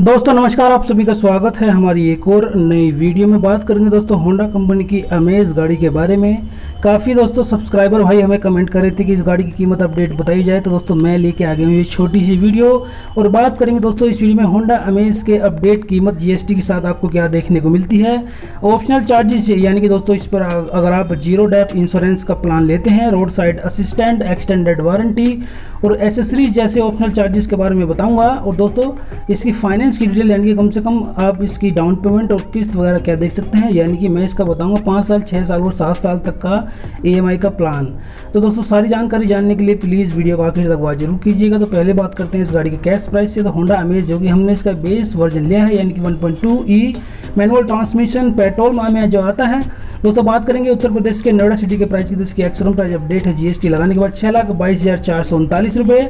दोस्तों, नमस्कार, आप सभी का स्वागत है हमारी एक और नई वीडियो में बात करेंगे दोस्तों होंडा कंपनी की अमेज गाड़ी के बारे में। काफ़ी दोस्तों सब्सक्राइबर भाई हमें कमेंट कर रहे थे कि इस गाड़ी की कीमत अपडेट बताई जाए तो दोस्तों, मैं लेके आ गया हूँ ये छोटी सी वीडियो। और बात करेंगे दोस्तों, इस वीडियो में होंडा अमेज के अपडेट कीमत जीएसटी के साथ आपको क्या देखने को मिलती है। ऑप्शनल चार्जेस यानी कि दोस्तों, इस पर अगर आप ज़ीरो डैप इंश्योरेंस का प्लान लेते हैं road side assistant extended warranty और एसेसरीज जैसे ऑप्शनल चार्जेस के बारे में बताऊँगा। और दोस्तों, इसकी फाइनेंस फाइनेंस की डिटेल यानी कि कम से कम आप इसकी डाउन पेमेंट और किस्त वगैरह क्या देख सकते हैं? यानी कि मैं इसका बताऊँगा पाँच साल छः साल और सात साल तक का ई का प्लान तो दोस्तों, सारी जानकारी जानने के लिए प्लीज़ वीडियो को आखिर तक ज़रूर कीजिएगा। तो पहले बात करते हैं इस गाड़ी के कैश प्राइस से। तो होंडा अमेज जो कि हमने इसका बेस वर्जन लिया है, यानी कि one point E manual transmission petrol में जो आता है दोस्तों, बात करेंगे उत्तर प्रदेश के नोएडा सिटी के प्राइस की। इसकी एक्सरूम प्राइस अपडेट है जीएसटी लगाने के बाद छः लाख बाईस हज़ार चार सौ उनतालीस रुपये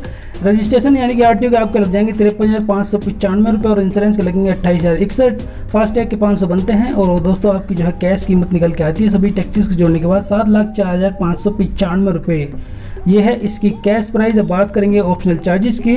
रजिस्ट्रेशन यानी कि आरटीओ के आपके लग जाएँगे तिरपन हज़ार पाँच सौ पचानवे रुपये और इंश्योरेंस के लगेंगे अट्ठाईस हज़ार इकसठ। फास्टैग के पाँच सौ बनते हैं और दोस्तों, आपकी जो है कैश कीमत निकल के आती है सभी टैक्सीज को जोड़ने के बाद सात लाख चार हज़ार पाँच सौ पचानवे रुपये ये है इसकी कैश प्राइस अब बात करेंगे ऑप्शनल चार्जेस की।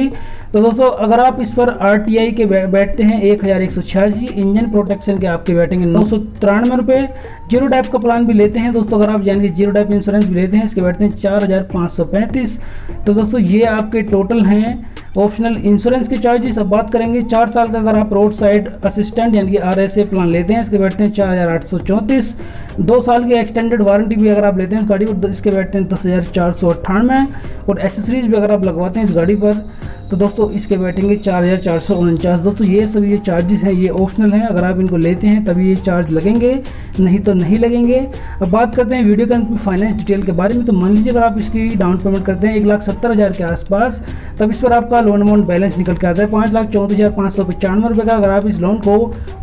तो दोस्तों, अगर आप इस पर आरटीआई के बैठते हैं, एक हज़ार एक सौ छियासी, इंजन प्रोटेक्शन के आपके बैठेंगे नौ सौ तिरानवे रुपये ज़ीरो का प्लान भी लेते हैं। दोस्तों, अगर आप यानी कि ज़ीरो टाइप इंश्योरेंस भी लेते हैं, इसके बैठते हैं चार हज़ार पाँच सौ पैंतीस। तो दोस्तों, ये आपके टोटल हैं। ऑप्शनल इंश्योरेंस के चार्जेस अब बात करेंगे। चार साल का अगर आप रोड साइड असिस्टेंट यानी कि आर एस ए प्लान लेते हैं, इसके बैठते हैं चार हज़ार आठ सौ चौंतीस। दो साल की एक्सटेंडेड वारंटी भी अगर आप लेते हैं इस गाड़ी पर इसके बैठते हैं दस हज़ार चार सौ अट्ठानवे। और एसेसरीज भी अगर आप लगवाते हैं इस गाड़ी पर तो दोस्तों इसके बैठेंगे चार हज़ार चार सौ उनचास। दोस्तों ये सब ये चार्जेस हैं, ये ऑप्शनल हैं। अगर आप इनको लेते हैं, तभी ये चार्ज लगेंगे, नहीं तो नहीं लगेंगे। अब बात करते हैं वीडियो के अंत में फाइनेंस डिटेल के बारे में। तो मान लीजिए अगर आप इसकी डाउन पेमेंट करते हैं एक लाख सत्तर हज़ार के आसपास, तब इस पर आपका लोन अमाउंट बैलेंस निकल के आता है। पाँच लाख चौंतीस हज़ार पाँच सौ पचानवे रुपये का अगर आप इस लोन को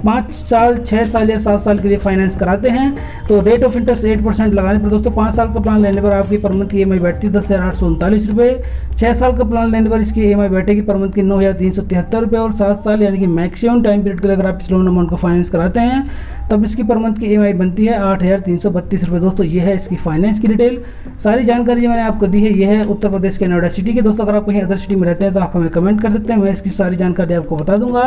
पाँच साल छः साल या सात साल के लिए फाइनेंस कराते हैं तो rate of interest eight percent लगाने पर दोस्तों पाँच साल का प्लान लेने पर आपकी पर मंथ की ई बैठती है दस हज़ार आठ सौ उनतालीस रुपये छः साल का प्लान लेने पर इसकी ई बैठेगी पर मंथ की नौ हज़ार तीन सौ तिहत्तर रुपये और सात साल यानी कि मैक्सिमम टाइम पीरियड के लिए अगर आप इस लोन अमाउंट को फाइनेंस कराते हैं, तब इसकी पर मंथ की ई बनती है आठ हज़ार तीन सौ बत्तीस रुपये दोस्तों ये है इसकी फाइनेंस की डिटेल सारी जानकारी मैंने आपको दी है, ये है उत्तर प्रदेश के नोएडा सिटी के। दोस्तों अगर आप कहीं अदर सिटी में रहते हैं तो आप हमें कमेंट कर सकते हैं मैं इसकी सारी जानकारी आपको बता दूँगा।